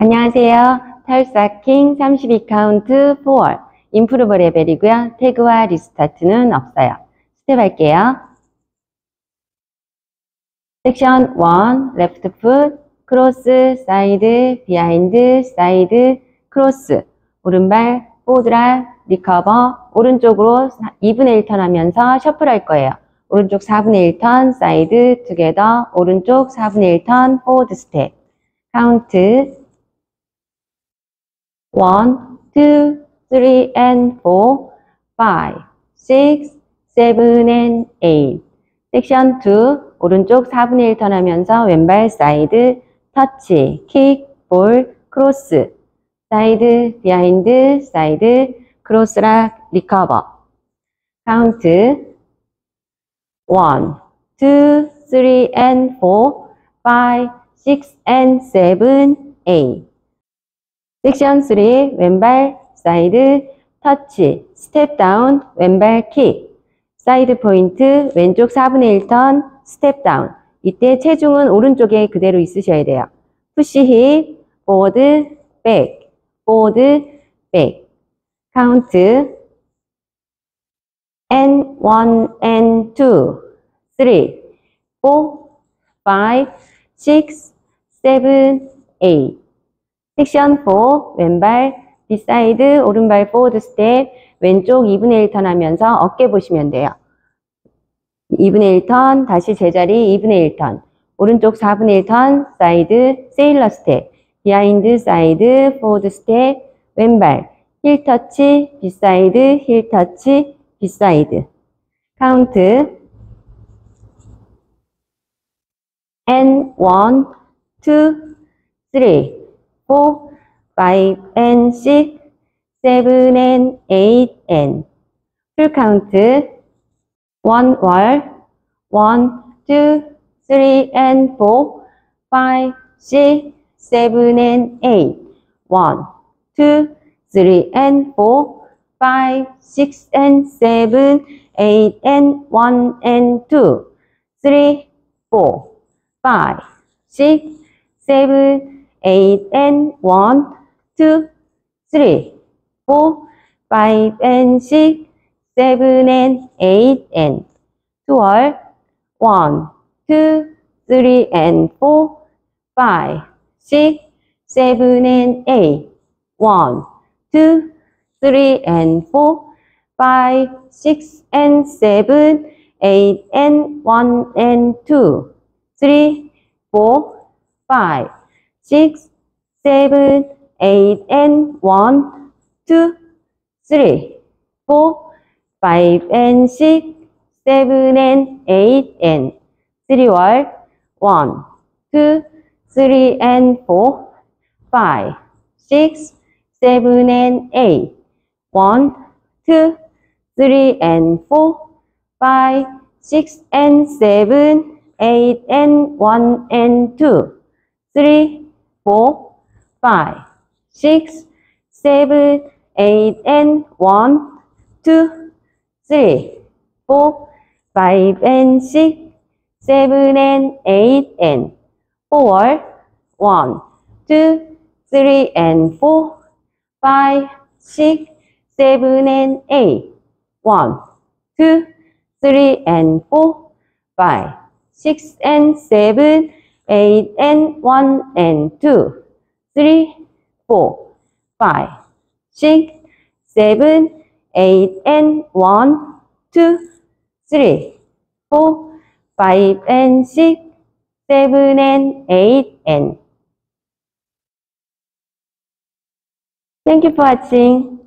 안녕하세요. Tulsa King 32카운트 4월 improver 레벨이고요. 태그와 restart는 없어요. 스텝 할게요. 섹션 1 left foot cross side behind side cross 오른발 forward rock recover 오른쪽으로 2분의 1턴 하면서 shuffle 할 거예요. 오른쪽 4분의 1턴 side together 오른쪽 4분의 1턴 forward step 카운트 1, 2, 3 and 4, 5, 6, 7 and 8 섹션 2 오른쪽 4분의 1 턴 하면서 왼발 side touch, kick, ball, cross side, behind, side, cross rock, recover 카운트 1, 2, 3 and 4, 5, 6 and 7, 8 섹션 3 왼발 side touch step down 왼발 kick. side point 왼쪽 4분의 1턴 step down. 이때 체중은 오른쪽에 그대로 있으셔야 돼요. push hip forward back. forward back. 카운트. N1 N2 3 4 5 6 7 8 섹션 4 왼발 beside 오른발 forward step 왼쪽 2분의 1 턴 하면서 어깨 보시면 돼요. 2분의 1턴 다시 제자리 2분의 1턴. 오른쪽 4분의 1턴 side sailor step behind side forward step 왼발. 힐 터치 비사이드 힐 터치 비사이드. 카운트. N1 2 3 four, five and six, seven and eight and full count one wall, one, two, three and four, five, six, seven and eight, one, two, three and four, five, six and seven, eight and one and two, three, four, five, six, seven, 8 and 1, 2, 3, 4, 5 and 6, 7 and 8 and 12, and 4, and 8, 1, 2, 3 and 4, 5, 6 and 7, 8 and 1 and 2, 3, 4, 5, six, seven, eight, and one, two, three, four, five, and six, seven, and eight, and three one, two, three, and four, five, six, seven, and eight, one, two, three, and four, five, six, and seven, eight, and one, and two, three, four, five, six, seven, eight, and one, two, three, four, five, and six, seven, and eight, and four, one, two, three, and four, five, six, seven, and eight, one, two, three, and four, five, six, and seven, 8 and 1 and 2, 3, 4, 5, 6, 7, 8 and 1, 2, 3, 4, 5 and 6, 7 and 8 and. Thank you for watching.